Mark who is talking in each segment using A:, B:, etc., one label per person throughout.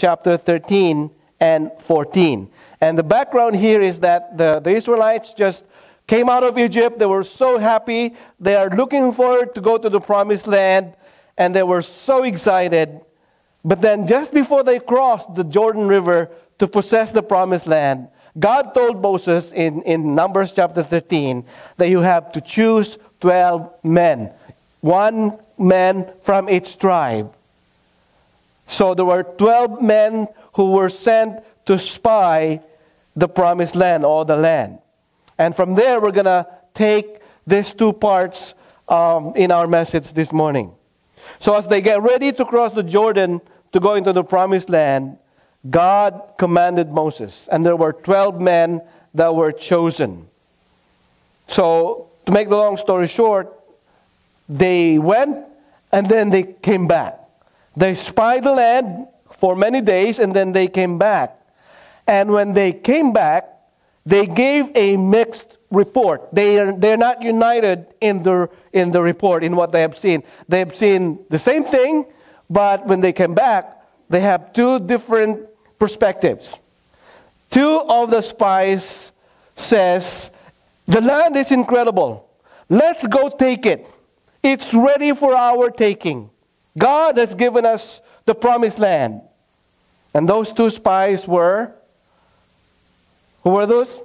A: chapter 13 and 14. And the background here is that the, the Israelites just came out of Egypt. They were so happy. They are looking forward to go to the promised land, and they were so excited. But then, just before they crossed the Jordan River to possess the promised land, God told Moses in, in Numbers chapter 13 that you have to choose 12 men, one man from each tribe. So there were 12 men who were sent to spy the promised land or the land. And from there, we're going to take these two parts um, in our message this morning. So, as they get ready to cross the Jordan to go into the promised land, God commanded Moses, and there were 12 men that were chosen. So, to make the long story short, they went and then they came back. They spied the land for many days and then they came back. And when they came back, they gave a mixed report. They are, they're not united in the, in the report, in what they have seen. They have seen the same thing, but when they came back, they have two different perspectives. Two of the spies says, the land is incredible. Let's go take it. It's ready for our taking. God has given us the promised land. And those two spies were who were those?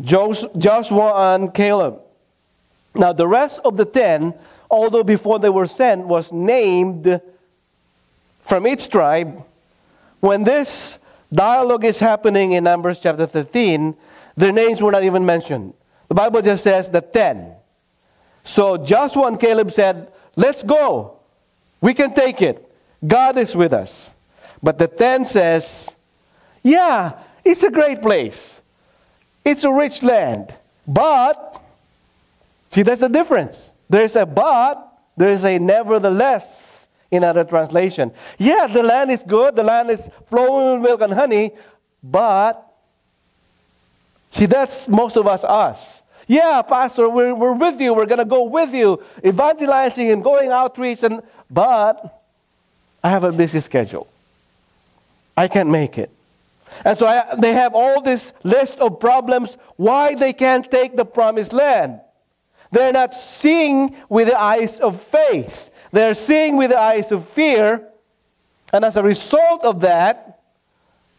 A: Joshua and Caleb. Now, the rest of the ten, although before they were sent, was named from each tribe. When this dialogue is happening in Numbers chapter 13, their names were not even mentioned. The Bible just says the ten. So Joshua and Caleb said, Let's go. We can take it. God is with us. But the ten says, Yeah, it's a great place. It's a rich land. But, see, that's the difference. There's a but, there is a nevertheless in other translation. Yeah, the land is good, the land is flowing with milk and honey, but, see, that's most of us, us. Yeah, Pastor, we're, we're with you. We're going to go with you, evangelizing and going outreach, and but I have a busy schedule. I can't make it. And so I, they have all this list of problems why they can't take the promised land. They're not seeing with the eyes of faith, they're seeing with the eyes of fear. And as a result of that,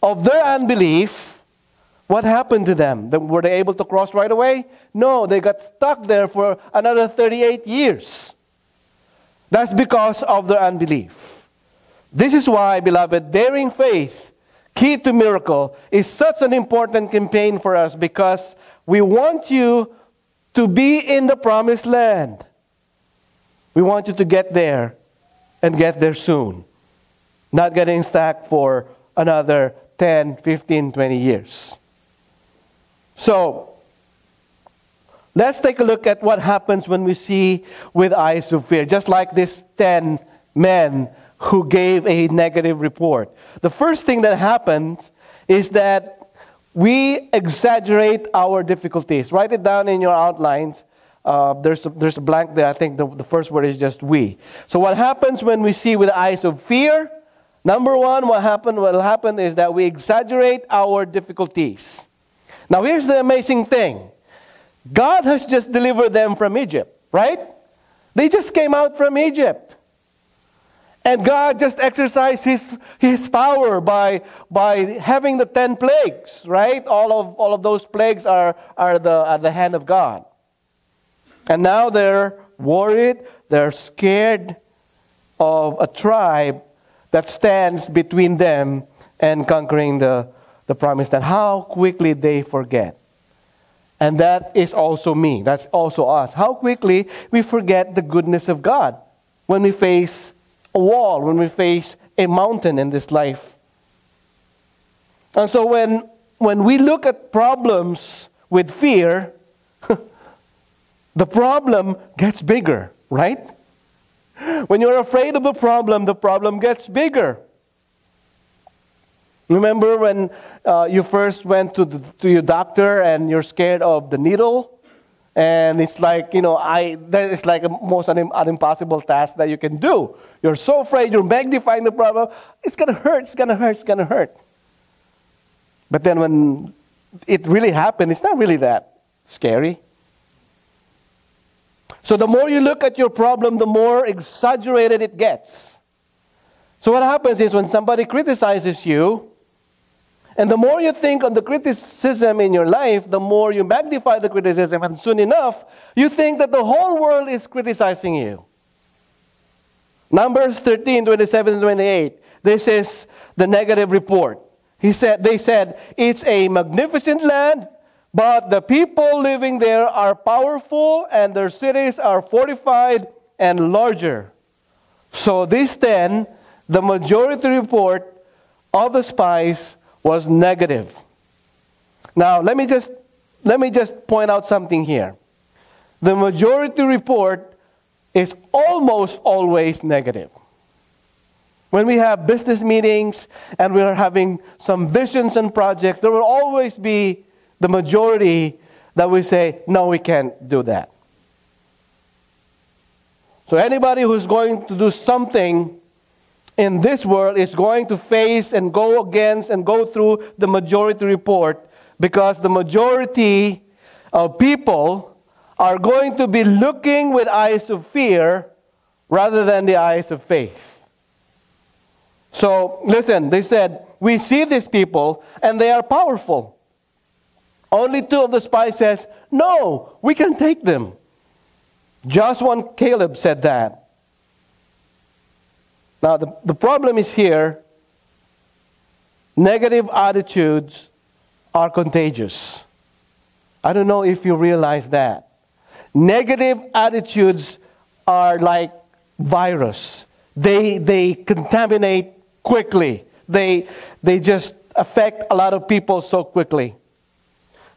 A: of their unbelief, what happened to them? Were they able to cross right away? No, they got stuck there for another 38 years. That's because of their unbelief. This is why, beloved, daring faith Key to Miracle is such an important campaign for us because we want you to be in the promised land. We want you to get there and get there soon. Not getting stuck for another 10, 15, 20 years. So, let's take a look at what happens when we see with eyes of fear. Just like these 10 men who gave a negative report. The first thing that happens is that we exaggerate our difficulties. Write it down in your outlines. Uh, there's, a, there's a blank there. I think the, the first word is just we. So, what happens when we see with eyes of fear? Number one, what happen, what will happen is that we exaggerate our difficulties. Now, here's the amazing thing God has just delivered them from Egypt, right? They just came out from Egypt. And God just exercised his, his power by, by having the 10 plagues, right? All of, all of those plagues are, are the, at the hand of God. And now they're worried, they're scared of a tribe that stands between them and conquering the, the promised land. How quickly they forget. And that is also me. That's also us. How quickly we forget the goodness of God when we face a wall, when we face a mountain in this life. And so when, when we look at problems with fear, the problem gets bigger, right? When you're afraid of the problem, the problem gets bigger. Remember when uh, you first went to, the, to your doctor and you're scared of the needle? And it's like, you know, I, that is like a most an, an impossible task that you can do. You're so afraid, you're magnifying the problem. It's going to hurt, it's going to hurt, it's going to hurt. But then when it really happened, it's not really that scary. So the more you look at your problem, the more exaggerated it gets. So what happens is when somebody criticizes you, and the more you think on the criticism in your life, the more you magnify the criticism, and soon enough, you think that the whole world is criticizing you. Numbers 13, 27 and 28. This is the negative report. He said, they said, it's a magnificent land, but the people living there are powerful and their cities are fortified and larger. So this then, the majority report of the spies was negative. Now, let me just let me just point out something here. The majority report is almost always negative. When we have business meetings and we are having some visions and projects, there will always be the majority that will say, no, we can't do that. So anybody who's going to do something in this world is going to face and go against and go through the majority report because the majority of people are going to be looking with eyes of fear rather than the eyes of faith. So, listen, they said, We see these people and they are powerful. Only two of the spies says, No, we can take them. Joshua and Caleb said that. Now, the, the problem is here negative attitudes are contagious. I don't know if you realize that. Negative attitudes are like virus. They, they contaminate quickly. They, they just affect a lot of people so quickly.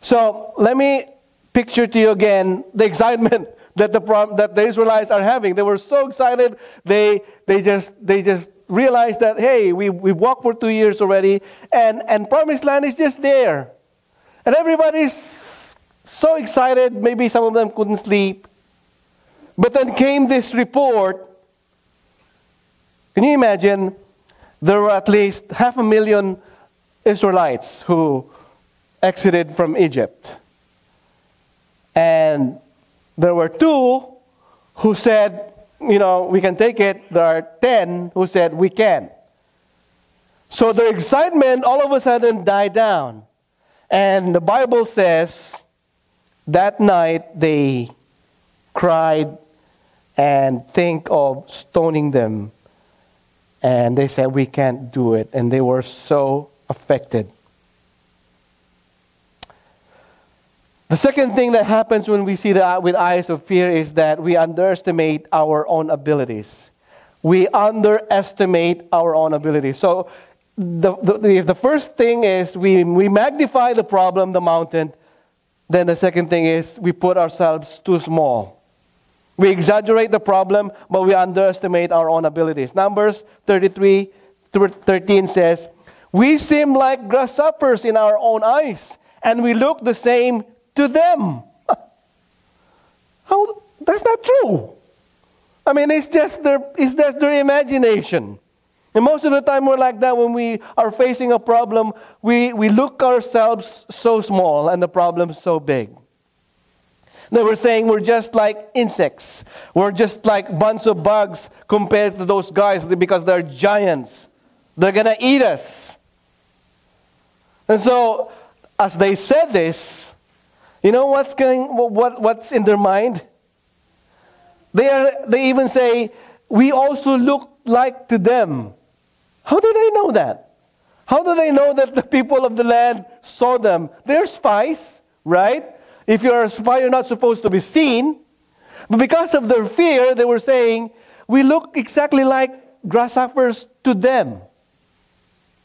A: So let me picture to you again the excitement that the, that the Israelites are having. They were so excited. They, they, just, they just realized that, hey, we, we walked for two years already, and, and promised land is just there. And everybody's so excited, maybe some of them couldn't sleep. But then came this report. Can you imagine? There were at least half a million Israelites who exited from Egypt. And there were two who said, you know, we can take it. There are 10 who said, we can. So their excitement all of a sudden died down. And the Bible says that night they cried and think of stoning them. And they said, we can't do it. And they were so affected. The second thing that happens when we see that uh, with eyes of fear is that we underestimate our own abilities. We underestimate our own abilities. So, the, the, the first thing is we, we magnify the problem, the mountain. Then the second thing is we put ourselves too small. We exaggerate the problem, but we underestimate our own abilities. Numbers 33 13 says, We seem like grasshoppers in our own eyes, and we look the same to them. Ah. How, that's not true. I mean, it's just their, it's just their imagination. And most of the time, we're like that when we are facing a problem. We, we look ourselves so small and the problem so big. They were saying we're just like insects. We're just like bunch of bugs compared to those guys because they're giants. They're going to eat us. And so, as they said this, you know what's going what, what's in their mind? They are they even say, we also look like to them. How do they know that? How do they know that the people of the land saw them? They're spies, right? If you're a spy, you're not supposed to be seen. But because of their fear, they were saying, we look exactly like grasshoppers to them.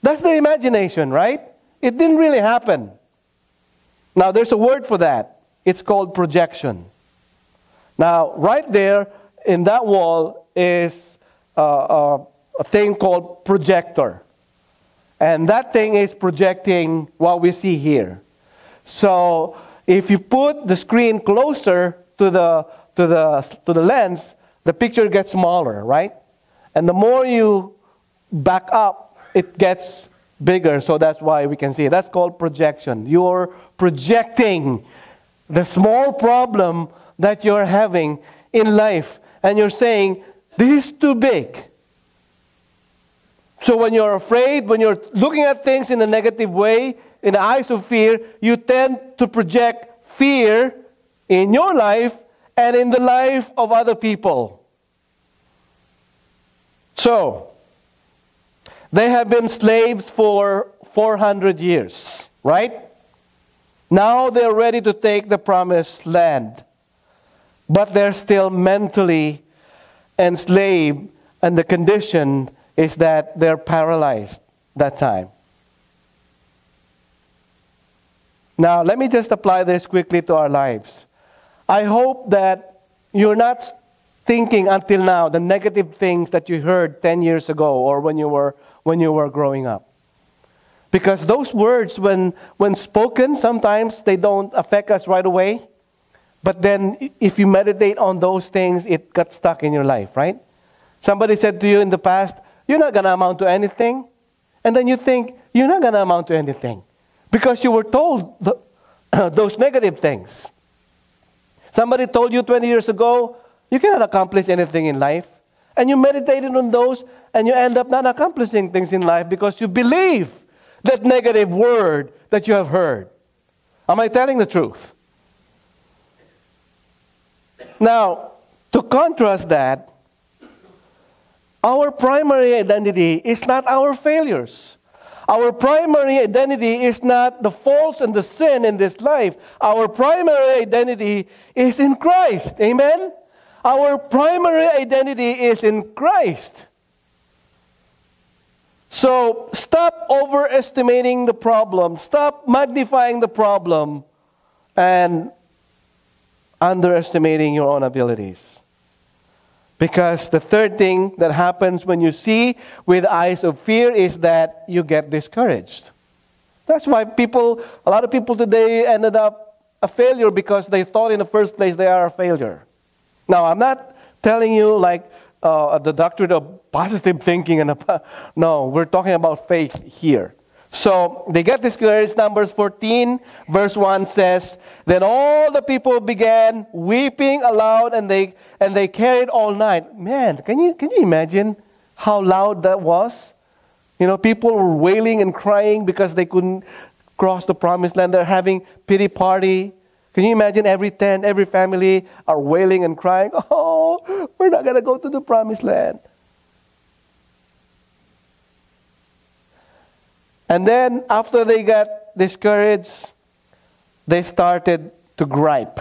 A: That's their imagination, right? It didn't really happen. Now, there's a word for that. It's called projection. Now, right there in that wall is uh, uh, a thing called projector. And that thing is projecting what we see here. So, if you put the screen closer to the, to the, to the lens, the picture gets smaller, right? And the more you back up, it gets bigger, so that's why we can see it. That's called projection. You're projecting the small problem that you're having in life, and you're saying, This is too big. So when you're afraid, when you're looking at things in a negative way, in the eyes of fear, you tend to project fear in your life and in the life of other people. So, they have been slaves for 400 years, right? Now they're ready to take the promised land. But they're still mentally enslaved, and the condition is that they're paralyzed that time. Now, let me just apply this quickly to our lives. I hope that you're not thinking until now the negative things that you heard 10 years ago or when you were, when you were growing up. Because those words, when, when spoken, sometimes they don't affect us right away. But then, if you meditate on those things, it got stuck in your life, right? Somebody said to you in the past, You're not going to amount to anything. And then you think, You're not going to amount to anything. Because you were told the, those negative things. Somebody told you 20 years ago, you cannot accomplish anything in life. And you meditated on those, and you end up not accomplishing things in life because you believe that negative word that you have heard. Am I telling the truth? Now, to contrast that, our primary identity is not our failures. Our primary identity is not the faults and the sin in this life. Our primary identity is in Christ. Amen? Our primary identity is in Christ. So stop overestimating the problem, stop magnifying the problem, and underestimating your own abilities. Because the third thing that happens when you see with eyes of fear is that you get discouraged. That's why people, a lot of people today ended up a failure because they thought in the first place they are a failure. Now, I'm not telling you like uh, the doctrine of positive thinking and no, we're talking about faith here. So they get this discouraged. Numbers 14, verse 1 says, Then all the people began weeping aloud and they, and they carried all night. Man, can you, can you imagine how loud that was? You know, people were wailing and crying because they couldn't cross the promised land. They're having pity party. Can you imagine every tent, every family are wailing and crying, Oh, we're not going to go to the promised land. And then after they got discouraged, they started to gripe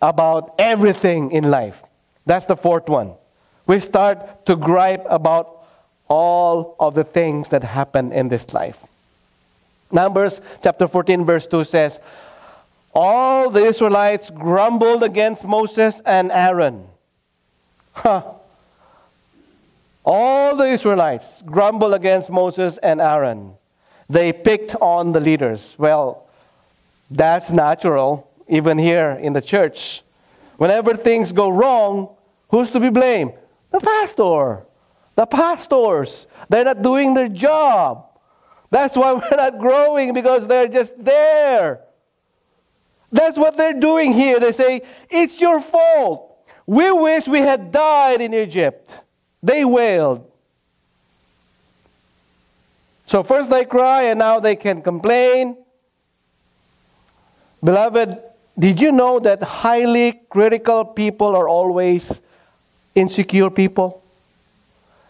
A: about everything in life. That's the fourth one. We start to gripe about all of the things that happen in this life. Numbers chapter 14, verse 2 says, All the Israelites grumbled against Moses and Aaron. Huh. All the Israelites grumbled against Moses and Aaron they picked on the leaders. Well, that's natural, even here in the church. Whenever things go wrong, who's to be blamed? The pastor, the pastors. They're not doing their job. That's why we're not growing because they're just there. That's what they're doing here. They say, It's your fault. We wish we had died in Egypt. They wailed. So first they cry and now they can complain. Beloved, did you know that highly critical people are always insecure people?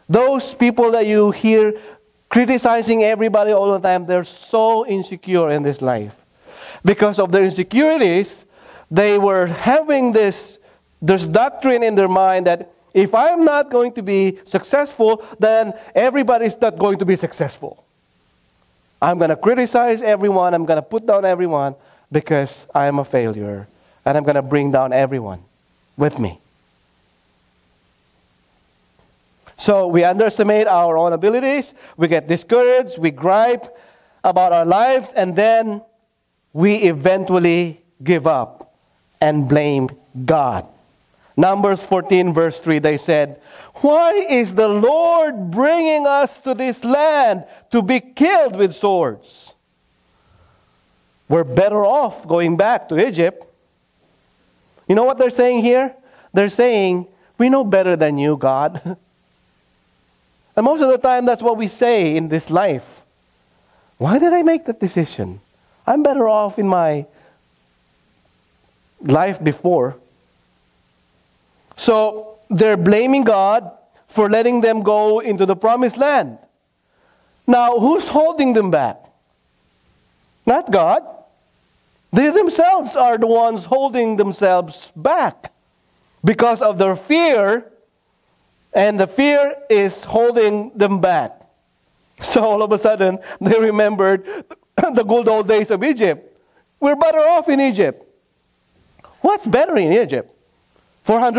A: Those people that you hear criticizing everybody all the time, they're so insecure in this life. Because of their insecurities, they were having this, this doctrine in their mind that if I'm not going to be successful, then everybody's not going to be successful. I'm going to criticize everyone. I'm going to put down everyone because I am a failure. And I'm going to bring down everyone with me. So we underestimate our own abilities. We get discouraged. We gripe about our lives. And then we eventually give up and blame God. Numbers 14, verse 3, they said, Why is the Lord bringing us to this land to be killed with swords? We're better off going back to Egypt. You know what they're saying here? They're saying, We know better than you, God. and most of the time, that's what we say in this life. Why did I make that decision? I'm better off in my life before. So they're blaming God for letting them go into the promised land. Now, who's holding them back? Not God. They themselves are the ones holding themselves back because of their fear, and the fear is holding them back. So all of a sudden, they remembered the good old days of Egypt. We're better off in Egypt. What's better in Egypt? 400